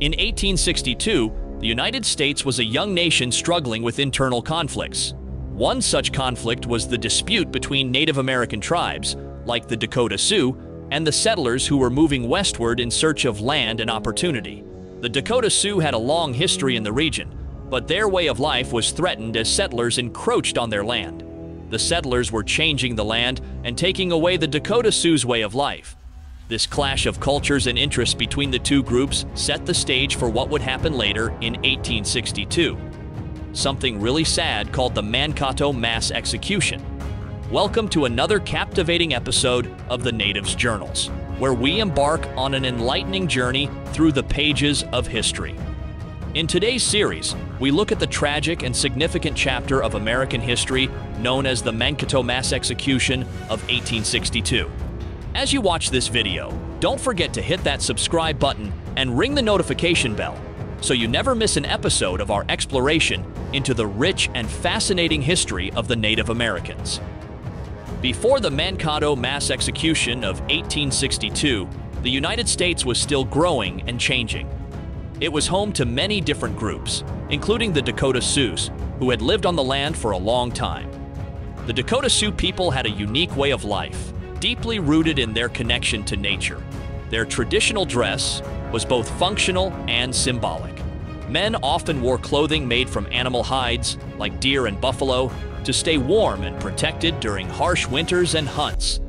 In 1862, the United States was a young nation struggling with internal conflicts. One such conflict was the dispute between Native American tribes, like the Dakota Sioux, and the settlers who were moving westward in search of land and opportunity. The Dakota Sioux had a long history in the region, but their way of life was threatened as settlers encroached on their land. The settlers were changing the land and taking away the Dakota Sioux's way of life. This clash of cultures and interests between the two groups set the stage for what would happen later in 1862. Something really sad called the Mankato Mass Execution. Welcome to another captivating episode of the Natives Journals, where we embark on an enlightening journey through the pages of history. In today's series, we look at the tragic and significant chapter of American history known as the Mankato Mass Execution of 1862. As you watch this video, don't forget to hit that subscribe button and ring the notification bell so you never miss an episode of our exploration into the rich and fascinating history of the Native Americans. Before the Mankato mass execution of 1862, the United States was still growing and changing. It was home to many different groups, including the Dakota Sioux, who had lived on the land for a long time. The Dakota Sioux people had a unique way of life, deeply rooted in their connection to nature. Their traditional dress was both functional and symbolic. Men often wore clothing made from animal hides, like deer and buffalo, to stay warm and protected during harsh winters and hunts.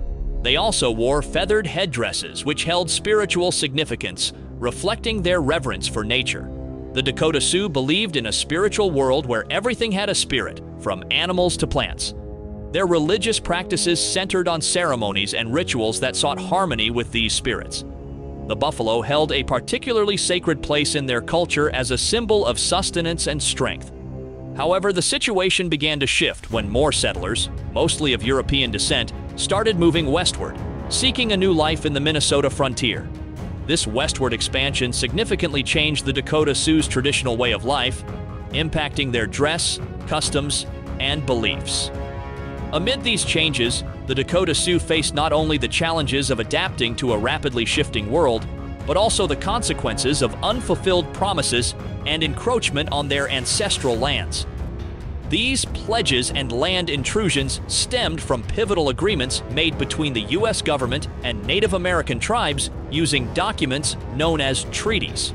They also wore feathered headdresses, which held spiritual significance, reflecting their reverence for nature. The Dakota Sioux believed in a spiritual world where everything had a spirit, from animals to plants. Their religious practices centered on ceremonies and rituals that sought harmony with these spirits. The buffalo held a particularly sacred place in their culture as a symbol of sustenance and strength. However, the situation began to shift when more settlers, mostly of European descent, started moving westward, seeking a new life in the Minnesota frontier. This westward expansion significantly changed the Dakota Sioux's traditional way of life, impacting their dress, customs, and beliefs. Amid these changes, the Dakota Sioux faced not only the challenges of adapting to a rapidly shifting world, but also the consequences of unfulfilled promises and encroachment on their ancestral lands. These pledges and land intrusions stemmed from pivotal agreements made between the U.S. government and Native American tribes using documents known as treaties.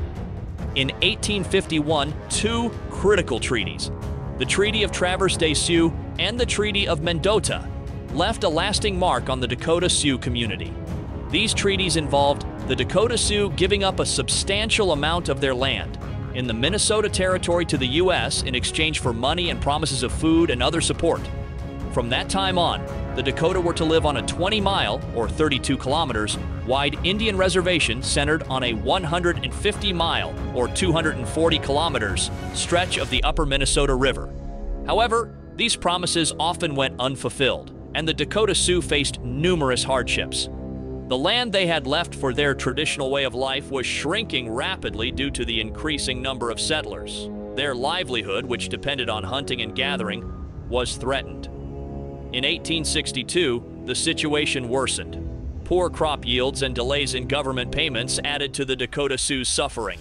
In 1851, two critical treaties, the Treaty of Traverse des Sioux and the Treaty of Mendota left a lasting mark on the Dakota Sioux community. These treaties involved the Dakota Sioux giving up a substantial amount of their land in the Minnesota Territory to the U.S. in exchange for money and promises of food and other support. From that time on, the Dakota were to live on a 20 mile, or 32 kilometers, wide Indian reservation centered on a 150 mile, or 240 kilometers, stretch of the upper Minnesota River. However, these promises often went unfulfilled, and the Dakota Sioux faced numerous hardships. The land they had left for their traditional way of life was shrinking rapidly due to the increasing number of settlers. Their livelihood, which depended on hunting and gathering, was threatened. In 1862, the situation worsened. Poor crop yields and delays in government payments added to the Dakota Sioux's suffering.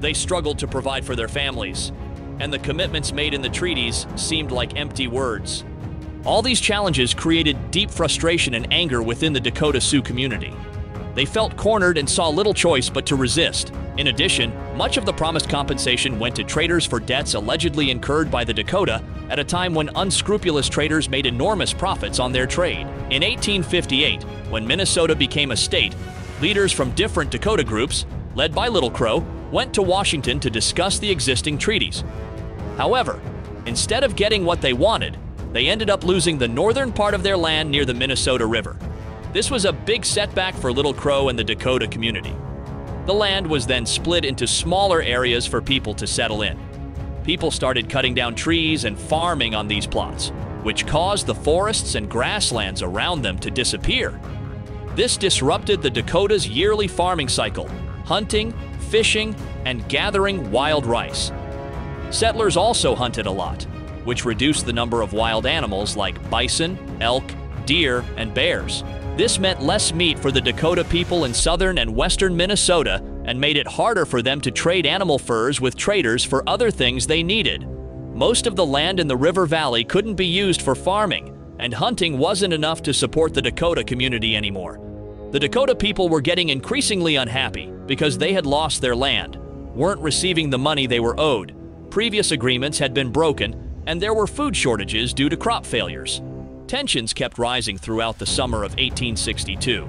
They struggled to provide for their families, and the commitments made in the treaties seemed like empty words. All these challenges created deep frustration and anger within the Dakota Sioux community. They felt cornered and saw little choice but to resist. In addition, much of the promised compensation went to traders for debts allegedly incurred by the Dakota at a time when unscrupulous traders made enormous profits on their trade. In 1858, when Minnesota became a state, leaders from different Dakota groups, led by Little Crow, went to Washington to discuss the existing treaties. However, instead of getting what they wanted, they ended up losing the northern part of their land near the Minnesota River. This was a big setback for Little Crow and the Dakota community. The land was then split into smaller areas for people to settle in. People started cutting down trees and farming on these plots, which caused the forests and grasslands around them to disappear. This disrupted the Dakota's yearly farming cycle, hunting, fishing, and gathering wild rice. Settlers also hunted a lot, which reduced the number of wild animals like bison, elk, deer, and bears. This meant less meat for the Dakota people in southern and western Minnesota and made it harder for them to trade animal furs with traders for other things they needed. Most of the land in the river valley couldn't be used for farming, and hunting wasn't enough to support the Dakota community anymore. The Dakota people were getting increasingly unhappy because they had lost their land, weren't receiving the money they were owed, previous agreements had been broken, and there were food shortages due to crop failures. Tensions kept rising throughout the summer of 1862.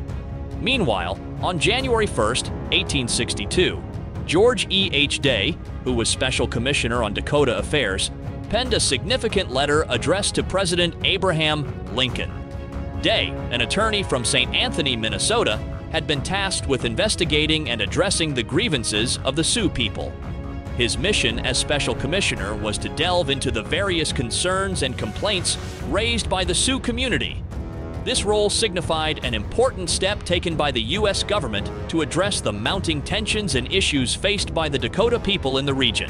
Meanwhile, on January 1, 1862, George E. H. Day, who was Special Commissioner on Dakota Affairs, penned a significant letter addressed to President Abraham Lincoln. Day, an attorney from St. Anthony, Minnesota, had been tasked with investigating and addressing the grievances of the Sioux people. His mission as Special Commissioner was to delve into the various concerns and complaints raised by the Sioux community. This role signified an important step taken by the U.S. government to address the mounting tensions and issues faced by the Dakota people in the region.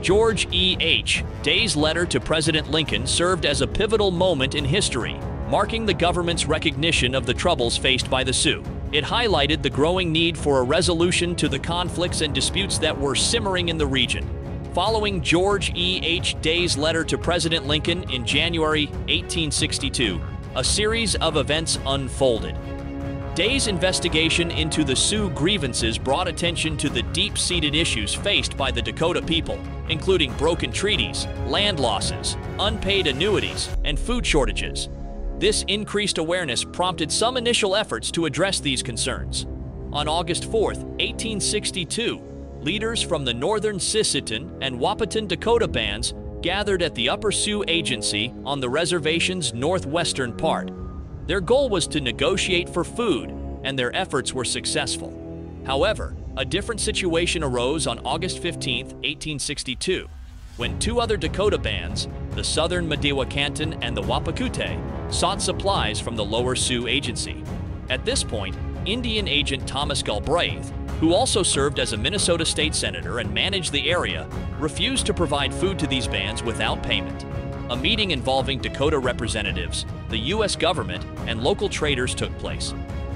George E. H. Day's letter to President Lincoln served as a pivotal moment in history, marking the government's recognition of the troubles faced by the Sioux. It highlighted the growing need for a resolution to the conflicts and disputes that were simmering in the region. Following George E. H. Day's letter to President Lincoln in January 1862, a series of events unfolded. Day's investigation into the Sioux grievances brought attention to the deep-seated issues faced by the Dakota people, including broken treaties, land losses, unpaid annuities, and food shortages. This increased awareness prompted some initial efforts to address these concerns. On August 4, 1862, leaders from the Northern Sisseton and Wahpeton Dakota bands gathered at the Upper Sioux Agency on the reservation's northwestern part. Their goal was to negotiate for food, and their efforts were successful. However, a different situation arose on August 15, 1862, when two other Dakota bands, the Southern Mdewakanton and the Wahpekute, sought supplies from the Lower Sioux Agency. At this point, Indian agent Thomas Galbraith, who also served as a Minnesota state senator and managed the area, refused to provide food to these bands without payment. A meeting involving Dakota representatives, the U.S. government, and local traders took place.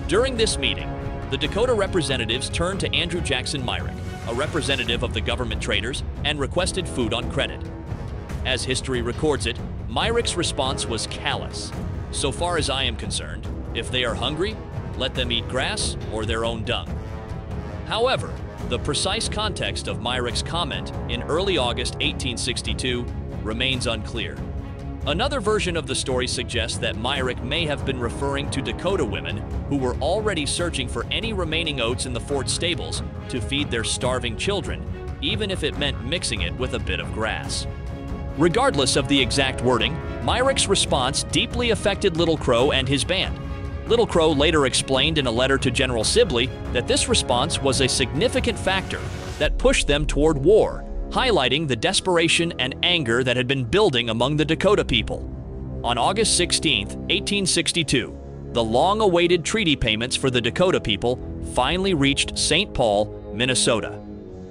During this meeting, the Dakota representatives turned to Andrew Jackson Myrick, a representative of the government traders, and requested food on credit. As history records it, Myrick's response was callous. So far as I am concerned, if they are hungry, let them eat grass or their own dung. However, the precise context of Myrick's comment in early August 1862 remains unclear. Another version of the story suggests that Myrick may have been referring to Dakota women who were already searching for any remaining oats in the fort stables to feed their starving children, even if it meant mixing it with a bit of grass. Regardless of the exact wording, Myrick's response deeply affected Little Crow and his band. Little Crow later explained in a letter to General Sibley that this response was a significant factor that pushed them toward war, highlighting the desperation and anger that had been building among the Dakota people. On August 16, 1862, the long-awaited treaty payments for the Dakota people finally reached St. Paul, Minnesota.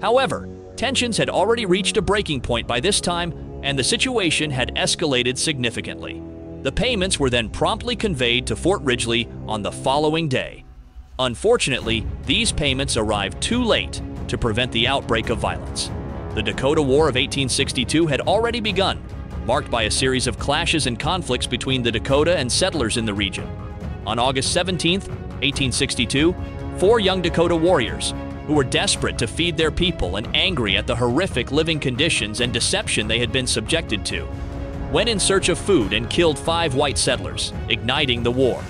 However, tensions had already reached a breaking point by this time and the situation had escalated significantly. The payments were then promptly conveyed to Fort Ridgely on the following day. Unfortunately, these payments arrived too late to prevent the outbreak of violence. The Dakota War of 1862 had already begun, marked by a series of clashes and conflicts between the Dakota and settlers in the region. On August 17, 1862, four young Dakota warriors, who were desperate to feed their people and angry at the horrific living conditions and deception they had been subjected to, went in search of food and killed five white settlers, igniting the war.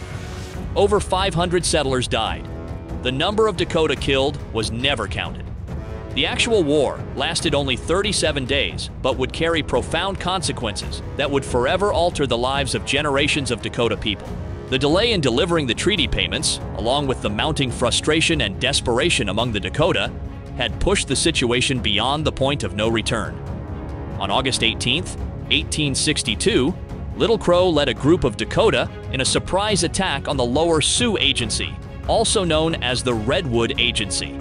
Over 500 settlers died. The number of Dakota killed was never counted. The actual war lasted only 37 days, but would carry profound consequences that would forever alter the lives of generations of Dakota people. The delay in delivering the treaty payments, along with the mounting frustration and desperation among the Dakota, had pushed the situation beyond the point of no return. On August 18, 1862, Little Crow led a group of Dakota in a surprise attack on the Lower Sioux Agency, also known as the Redwood Agency.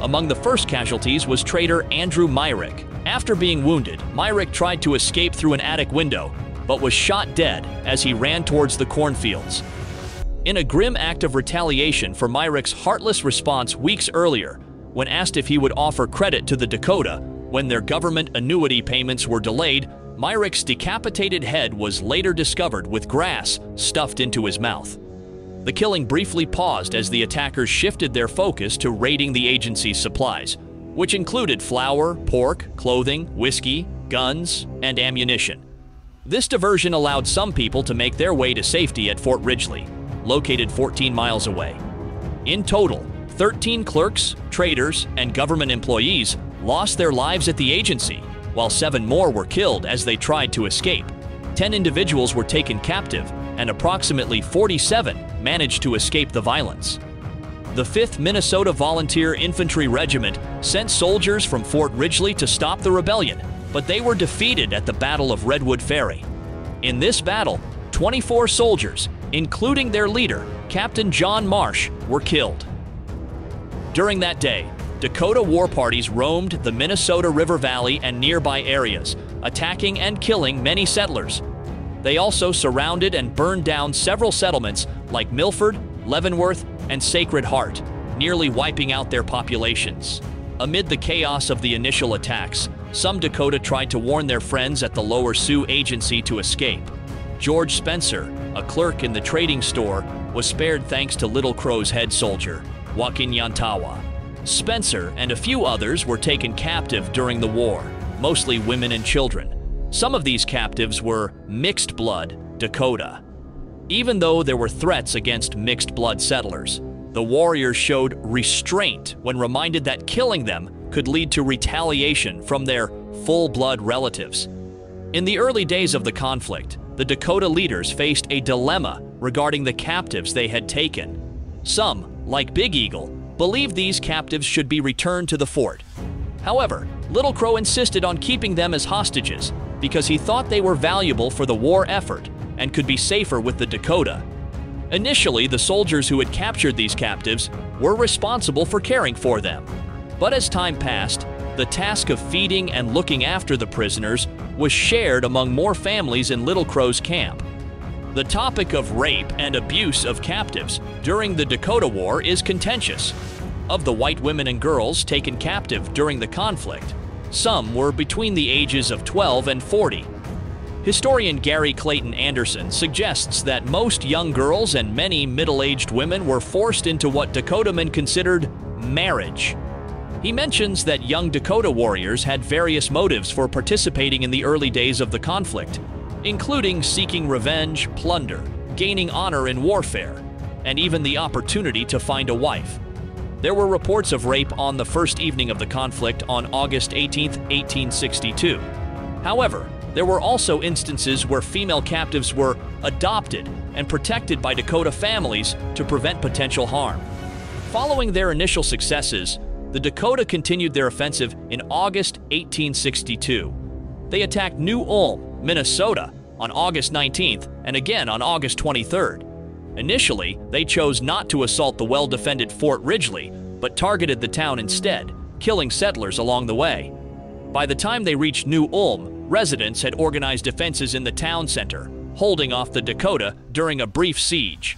Among the first casualties was trader Andrew Myrick. After being wounded, Myrick tried to escape through an attic window, but was shot dead as he ran towards the cornfields. In a grim act of retaliation for Myrick's heartless response weeks earlier, when asked if he would offer credit to the Dakota when their government annuity payments were delayed, Myrick's decapitated head was later discovered with grass stuffed into his mouth. The killing briefly paused as the attackers shifted their focus to raiding the agency's supplies, which included flour, pork, clothing, whiskey, guns, and ammunition. This diversion allowed some people to make their way to safety at Fort Ridgely, located 14 miles away. In total, 13 clerks, traders, and government employees lost their lives at the agency, while seven more were killed as they tried to escape. Ten individuals were taken captive, and approximately 47 managed to escape the violence. The 5th Minnesota Volunteer Infantry Regiment sent soldiers from Fort Ridgely to stop the rebellion, but they were defeated at the Battle of Redwood Ferry. In this battle, 24 soldiers, including their leader, Captain John Marsh, were killed. During that day, Dakota war parties roamed the Minnesota River Valley and nearby areas, attacking and killing many settlers. They also surrounded and burned down several settlements like Milford, Leavenworth, and Sacred Heart, nearly wiping out their populations. Amid the chaos of the initial attacks, some Dakota tried to warn their friends at the Lower Sioux Agency to escape. George Spencer, a clerk in the trading store, was spared thanks to Little Crow's head soldier, Wakinyantawa. Spencer and a few others were taken captive during the war, mostly women and children. Some of these captives were mixed blood Dakota. Even though there were threats against mixed blood settlers, the warriors showed restraint when reminded that killing them could lead to retaliation from their full-blood relatives. In the early days of the conflict, the Dakota leaders faced a dilemma regarding the captives they had taken. Some, like Big Eagle, believed these captives should be returned to the fort. However, Little Crow insisted on keeping them as hostages because he thought they were valuable for the war effort and could be safer with the Dakota. Initially, the soldiers who had captured these captives were responsible for caring for them. But as time passed, the task of feeding and looking after the prisoners was shared among more families in Little Crow's camp. The topic of rape and abuse of captives during the Dakota War is contentious. Of the white women and girls taken captive during the conflict, some were between the ages of 12 and 40. Historian Gary Clayton Anderson suggests that most young girls and many middle-aged women were forced into what Dakota men considered marriage. He mentions that young Dakota warriors had various motives for participating in the early days of the conflict, including seeking revenge, plunder, gaining honor in warfare, and even the opportunity to find a wife. There were reports of rape on the first evening of the conflict on August 18, 1862. However, there were also instances where female captives were adopted and protected by Dakota families to prevent potential harm. Following their initial successes, the Dakota continued their offensive in August 1862. They attacked New Ulm, Minnesota, on August 19th and again on August 23rd. Initially, they chose not to assault the well-defended Fort Ridgely, but targeted the town instead, killing settlers along the way. By the time they reached New Ulm, residents had organized defenses in the town center, holding off the Dakota during a brief siege.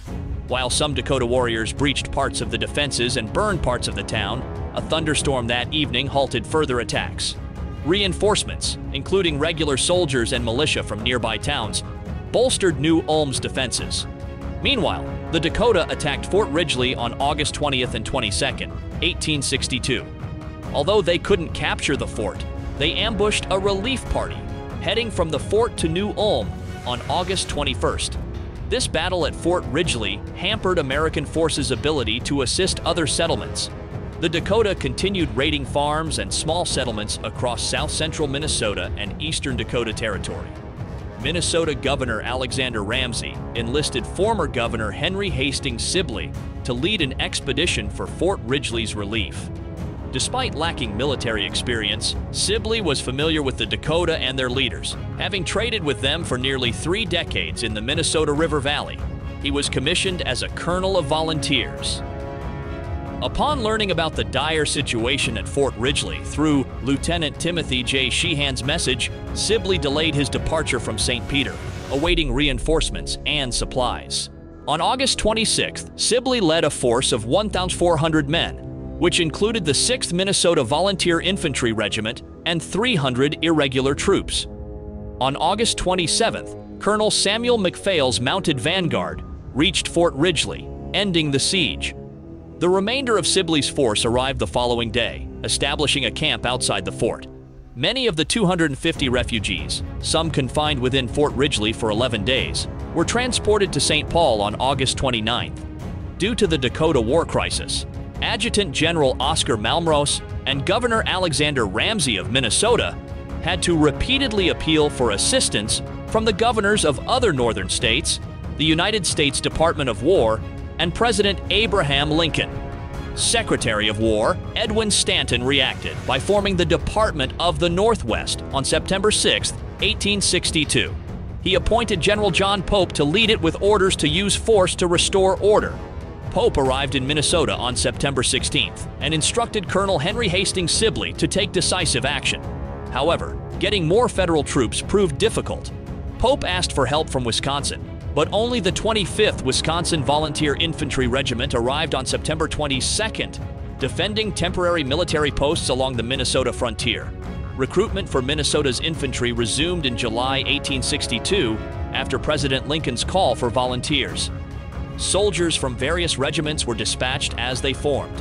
While some Dakota warriors breached parts of the defenses and burned parts of the town, a thunderstorm that evening halted further attacks. Reinforcements, including regular soldiers and militia from nearby towns, bolstered New Ulm's defenses. Meanwhile, the Dakota attacked Fort Ridgely on August 20th and 22nd, 1862. Although they couldn't capture the fort, they ambushed a relief party heading from the fort to New Ulm on August 21st. This battle at Fort Ridgely hampered American forces' ability to assist other settlements. The Dakota continued raiding farms and small settlements across south-central Minnesota and eastern Dakota Territory. Minnesota Governor Alexander Ramsey enlisted former Governor Henry Hastings Sibley to lead an expedition for Fort Ridgely's relief. Despite lacking military experience, Sibley was familiar with the Dakota and their leaders, having traded with them for nearly three decades in the Minnesota River Valley. He was commissioned as a colonel of volunteers. Upon learning about the dire situation at Fort Ridgely through Lieutenant Timothy J. Sheehan's message, Sibley delayed his departure from St. Peter, awaiting reinforcements and supplies. On August 26th, Sibley led a force of 1,400 men, which included the 6th Minnesota Volunteer Infantry Regiment and 300 irregular troops. On August 27th, Colonel Samuel McPhail's mounted vanguard reached Fort Ridgely, ending the siege. The remainder of Sibley's force arrived the following day, establishing a camp outside the fort. Many of the 250 refugees, some confined within Fort Ridgely for 11 days, were transported to St. Paul on August 29th. Due to the Dakota War crisis, Adjutant General Oscar Malmros and Governor Alexander Ramsey of Minnesota had to repeatedly appeal for assistance from the governors of other northern states, the United States Department of War, and President Abraham Lincoln. Secretary of War Edwin Stanton reacted by forming the Department of the Northwest on September 6, 1862. He appointed General John Pope to lead it with orders to use force to restore order. Pope arrived in Minnesota on September 16th and instructed Colonel Henry Hastings Sibley to take decisive action. However, getting more federal troops proved difficult. Pope asked for help from Wisconsin, but only the 25th Wisconsin Volunteer Infantry Regiment arrived on September 22nd, defending temporary military posts along the Minnesota frontier. Recruitment for Minnesota's infantry resumed in July 1862 after President Lincoln's call for volunteers. Soldiers from various regiments were dispatched as they formed.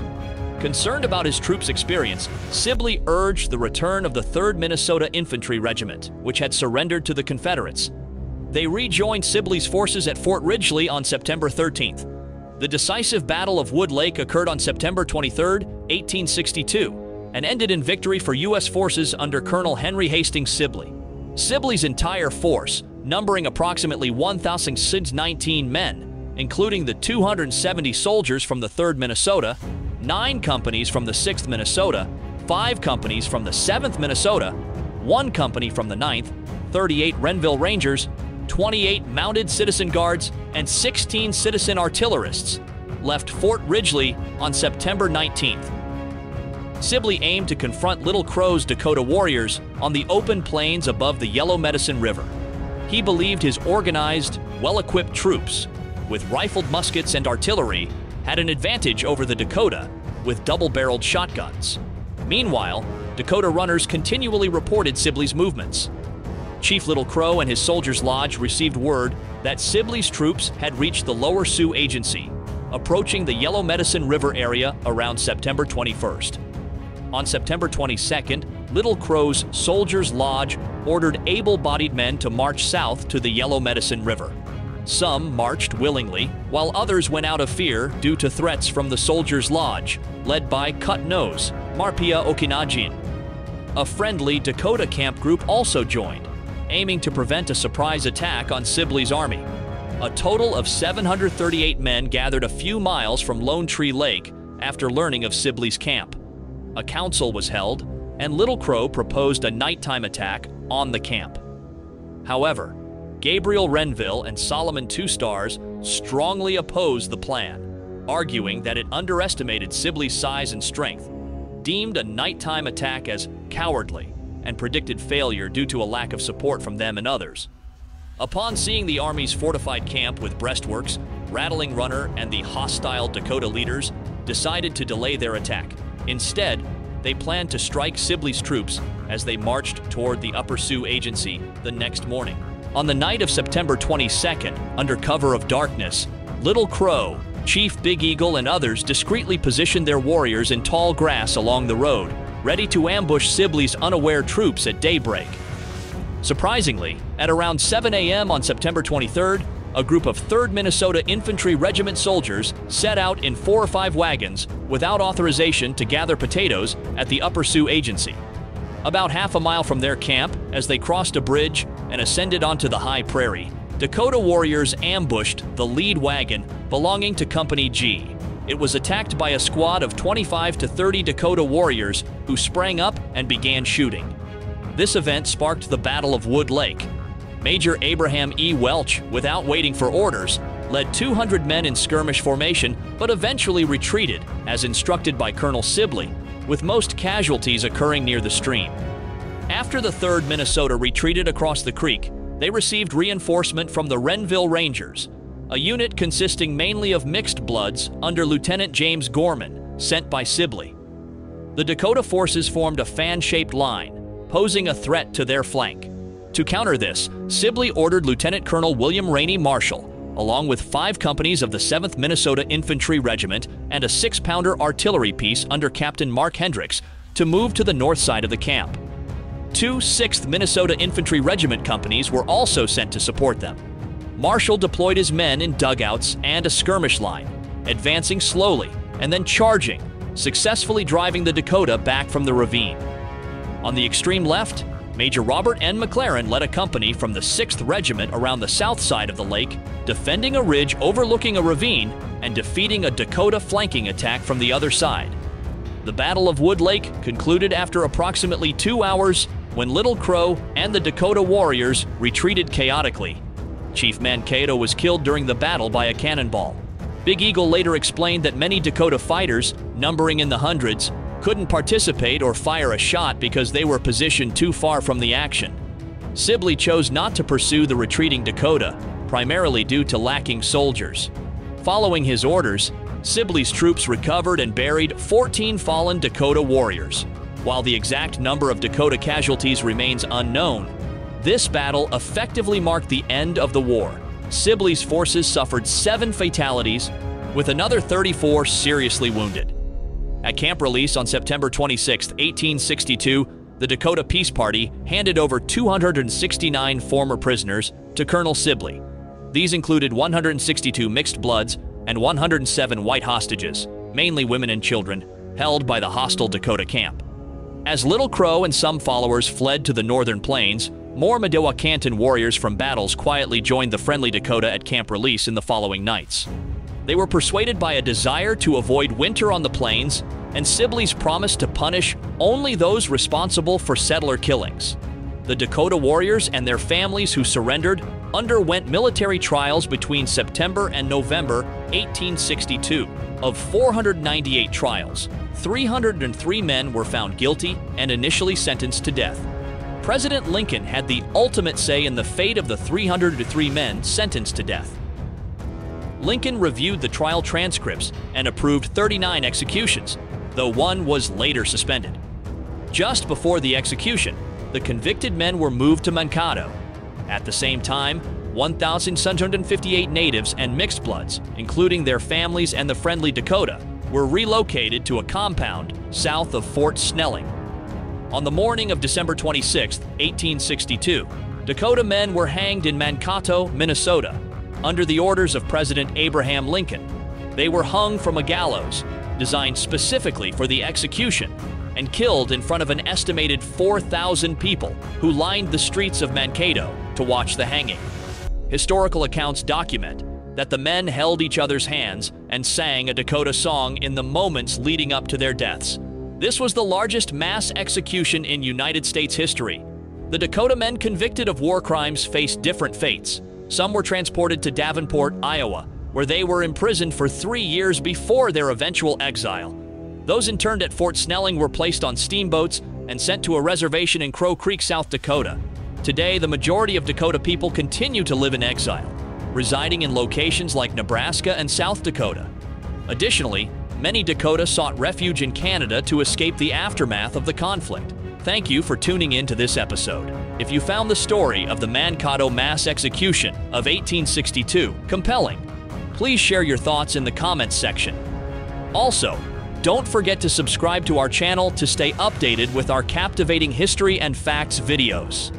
Concerned about his troops' experience, Sibley urged the return of the 3rd Minnesota Infantry Regiment, which had surrendered to the Confederates, they rejoined Sibley's forces at Fort Ridgely on September 13th. The decisive Battle of Wood Lake occurred on September 23, 1862, and ended in victory for U.S. forces under Colonel Henry Hastings Sibley. Sibley's entire force, numbering approximately 1,019 men, including the 270 soldiers from the 3rd Minnesota, 9 companies from the 6th Minnesota, 5 companies from the 7th Minnesota, 1 company from the 9th, 38 Renville Rangers, 28 mounted citizen guards, and 16 citizen artillerists left Fort Ridgely on September 19th. Sibley aimed to confront Little Crow's Dakota warriors on the open plains above the Yellow Medicine River. He believed his organized, well-equipped troops, with rifled muskets and artillery, had an advantage over the Dakota with double-barreled shotguns. Meanwhile, Dakota runners continually reported Sibley's movements. Chief Little Crow and his Soldiers Lodge received word that Sibley's troops had reached the Lower Sioux Agency, approaching the Yellow Medicine River area around September 21st. On September 22nd, Little Crow's Soldiers Lodge ordered able-bodied men to march south to the Yellow Medicine River. Some marched willingly, while others went out of fear due to threats from the Soldiers Lodge, led by Cut Nose, Marpiya Okinajin. A friendly Dakota camp group also joined, aiming to prevent a surprise attack on Sibley's army. A total of 738 men gathered a few miles from Lone Tree Lake after learning of Sibley's camp. A council was held, and Little Crow proposed a nighttime attack on the camp. However, Gabriel Renville and Solomon Two Stars strongly opposed the plan, arguing that it underestimated Sibley's size and strength, deemed a nighttime attack as cowardly, and predicted failure due to a lack of support from them and others. Upon seeing the Army's fortified camp with breastworks, Rattling Runner and the hostile Dakota leaders decided to delay their attack. Instead, they planned to strike Sibley's troops as they marched toward the Upper Sioux Agency the next morning. On the night of September 22nd, under cover of darkness, Little Crow, Chief Big Eagle, and others discreetly positioned their warriors in tall grass along the road, ready to ambush Sibley's unaware troops at daybreak. Surprisingly, at around 7 a.m. on September 23rd, a group of 3rd Minnesota Infantry Regiment soldiers set out in four or five wagons without authorization to gather potatoes at the Upper Sioux Agency. About half a mile from their camp, as they crossed a bridge and ascended onto the high prairie, Dakota warriors ambushed the lead wagon belonging to Company G, it was attacked by a squad of 25 to 30 Dakota warriors who sprang up and began shooting. This event sparked the Battle of Wood Lake. Major Abraham E. Welch, without waiting for orders, led 200 men in skirmish formation but eventually retreated, as instructed by Colonel Sibley, with most casualties occurring near the stream. After the 3rd Minnesota retreated across the creek, they received reinforcement from the Renville Rangers, a unit consisting mainly of mixed bloods under Lieutenant James Gorman, sent by Sibley. The Dakota forces formed a fan-shaped line, posing a threat to their flank. To counter this, Sibley ordered Lieutenant Colonel William Rainey Marshall, along with five companies of the 7th Minnesota Infantry Regiment and a six-pounder artillery piece under Captain Mark Hendricks, to move to the north side of the camp. Two 6th Minnesota Infantry Regiment companies were also sent to support them. Marshall deployed his men in dugouts and a skirmish line, advancing slowly and then charging, successfully driving the Dakota back from the ravine. On the extreme left, Major Robert N. McLaren led a company from the 6th Regiment around the south side of the lake, defending a ridge overlooking a ravine and defeating a Dakota flanking attack from the other side. The Battle of Wood Lake concluded after approximately two hours when Little Crow and the Dakota warriors retreated chaotically. Chief Mankato was killed during the battle by a cannonball. Big Eagle later explained that many Dakota fighters, numbering in the hundreds, couldn't participate or fire a shot because they were positioned too far from the action. Sibley chose not to pursue the retreating Dakota, primarily due to lacking soldiers. Following his orders, Sibley's troops recovered and buried 14 fallen Dakota warriors. While the exact number of Dakota casualties remains unknown, this battle effectively marked the end of the war. Sibley's forces suffered seven fatalities, with another 34 seriously wounded. At Camp Release on September 26, 1862, the Dakota Peace Party handed over 269 former prisoners to Colonel Sibley. These included 162 mixed bloods and 107 white hostages, mainly women and children, held by the hostile Dakota camp. As Little Crow and some followers fled to the northern plains, more Mdewakanton warriors from battles quietly joined the friendly Dakota at Camp Release in the following nights. They were persuaded by a desire to avoid winter on the plains and Sibley's promise to punish only those responsible for settler killings. The Dakota warriors and their families who surrendered underwent military trials between September and November 1862. Of 498 trials, 303 men were found guilty and initially sentenced to death. President Lincoln had the ultimate say in the fate of the 303 men sentenced to death. Lincoln reviewed the trial transcripts and approved 39 executions, though one was later suspended. Just before the execution, the convicted men were moved to Mankato. At the same time, 1,758 natives and mixed bloods, including their families and the friendly Dakota, were relocated to a compound south of Fort Snelling. On the morning of December 26, 1862, Dakota men were hanged in Mankato, Minnesota, under the orders of President Abraham Lincoln. They were hung from a gallows, designed specifically for the execution, and killed in front of an estimated 4,000 people who lined the streets of Mankato to watch the hanging. Historical accounts document that the men held each other's hands and sang a Dakota song in the moments leading up to their deaths. This was the largest mass execution in United States history. The Dakota men convicted of war crimes faced different fates. Some were transported to Davenport, Iowa, where they were imprisoned for three years before their eventual exile. Those interned at Fort Snelling were placed on steamboats and sent to a reservation in Crow Creek, South Dakota. Today, the majority of Dakota people continue to live in exile, residing in locations like Nebraska and South Dakota. Additionally, many Dakota sought refuge in Canada to escape the aftermath of the conflict. Thank you for tuning in to this episode. If you found the story of the Mankato mass execution of 1862 compelling, please share your thoughts in the comments section. Also, don't forget to subscribe to our channel to stay updated with our captivating history and facts videos.